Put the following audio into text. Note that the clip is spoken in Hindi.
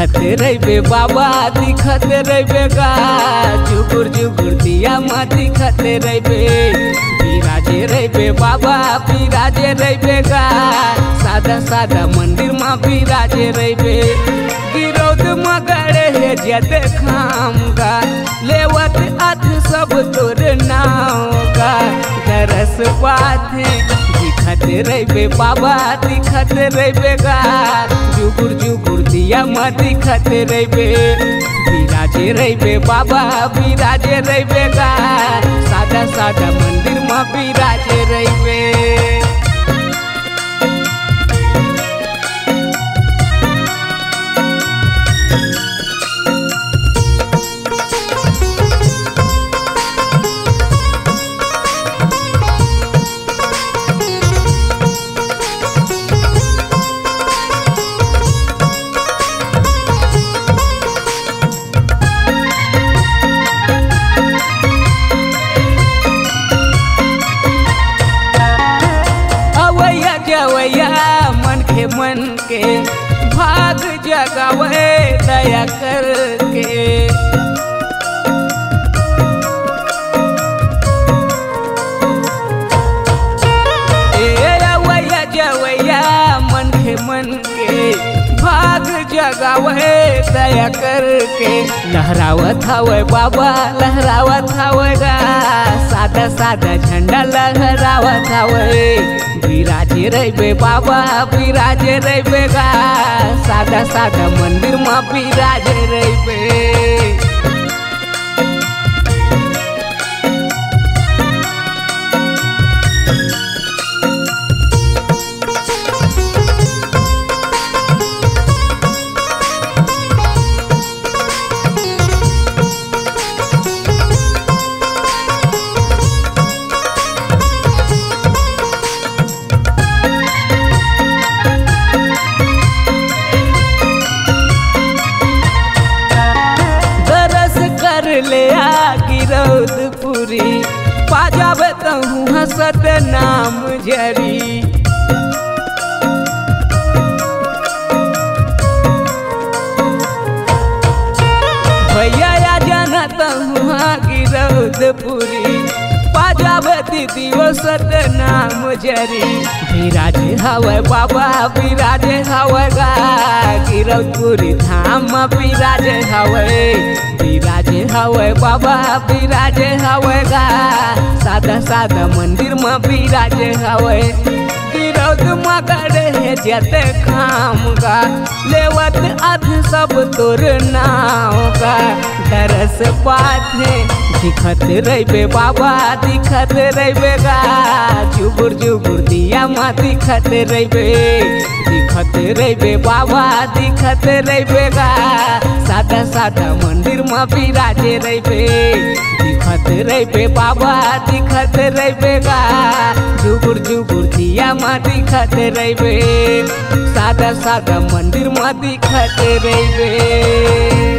रहे बाबा, दिखते रहे जुगुर जुगुर दिया मा दिखत रहे बिराजे रहे बाबा, बिराजे रहे सादा सादा मंदिर मा बिराजे रहे विरोध मगड़े हे जद खाम लेवत अथ सब तोर नाव गा। दरस पाथे दिखत रहे बाबा, दिखते रहे जुगुर जुगुर दिया मा दिखत रहे बिराजे रहे बाबा बिराजे रहे सादा सादा मंदिर मा बिराजे रहे मन के भाग जगावे दया करके। के जगावे दया करके। लहरावत हवे बाबा, लहरावत हवे गा सादा सादा झंडा लहरावत हवे बिराजे रहे बाबा बिराजे रहे गा. सादा सादा मंदिर मा बिराजे रहे पूरी पाजाबे तहूँ हंसत नाम जरी। भैया, या जाना तहूँ गिरौद पूरी पाजाबे दीदी सत नाम जरी। बिराजे हवे बाबा बिराजे हवे गा गिरौदपुरी धाम बिराजे हवे बिराजे हवे बाबा बिराजे हवे गा। सादा सादा मंदिर में बिराजे हवे। गिरौद मगड़े जते खाम गा, लेवत अध सब तोर नाव गा। दरस पाथे दिखत रहे बाबा, दिखत रहे गा। जुबुर जुबुर दिया मा दिखत रहे दिखत रहे बाबा, दिखत रहे सादा सादा मंदिर मा बिराजे रहे दिखत रहे बाबा, दिखत रहे जुबुर जुबुर दिया मा दिखत रहे सादा सादा मंदिर मा दिखत रहे